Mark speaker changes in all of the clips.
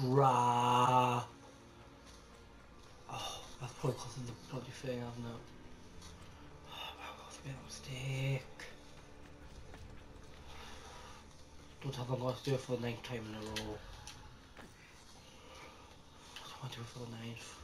Speaker 1: Oh, that's probably of the bloody thing, hasn't it? Oh, that's been a mistake. Don't have a lot to do for the ninth time in a row. I want to do it for the ninth.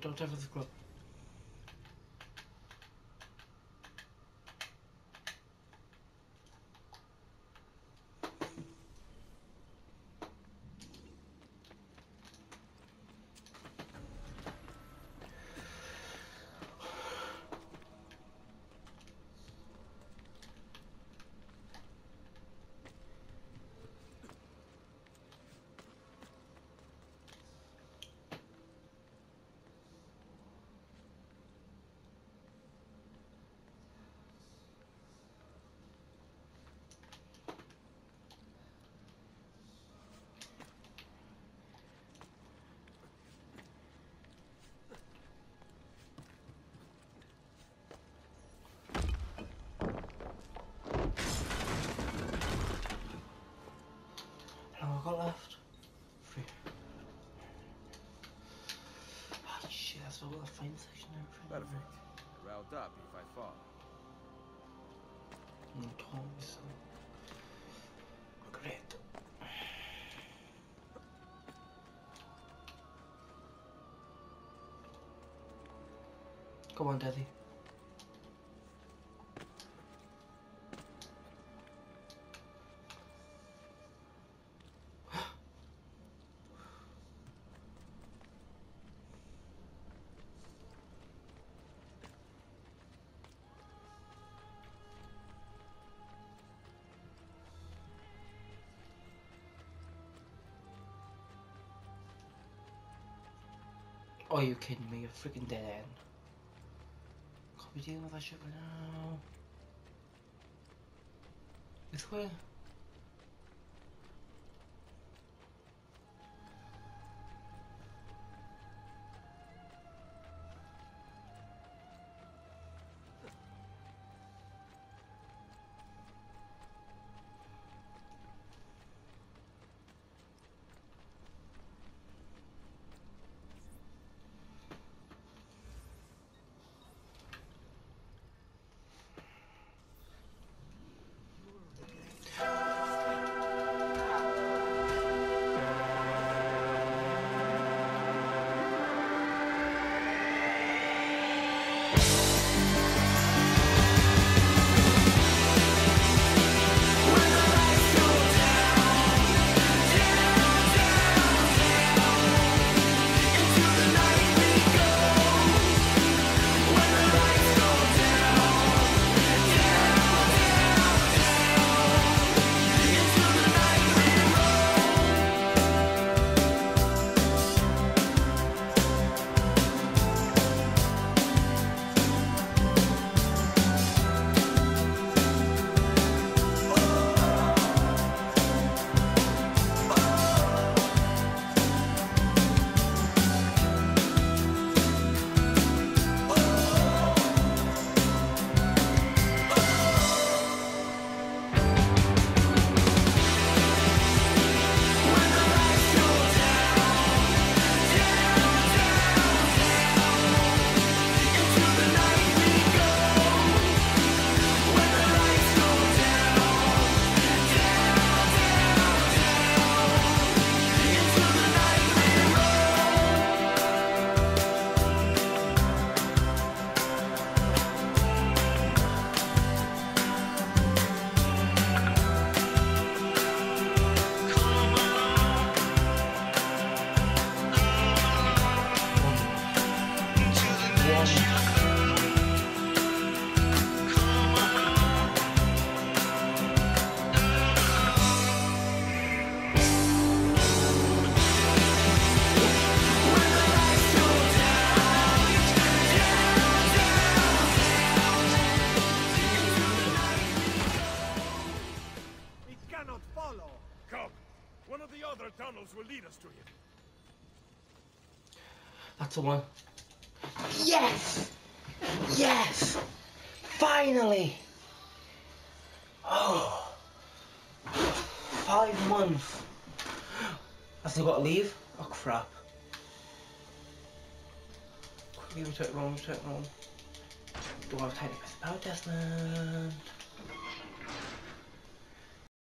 Speaker 1: Don't ever the Shit, that's all the fine section everything.
Speaker 2: Perfect. Riled up if I fall.
Speaker 1: Mm, toys. Great. Come on, Daddy. Oh, you kidding me? You're freaking dead end. Can't be dealing with that shit right now. This way?
Speaker 3: Other tunnels will lead us to him.
Speaker 1: That's the one. Yes! Yes! Finally! Oh! Five months! I still got to leave? Oh crap. Quickly return home, return home. Do I have to press the power test man?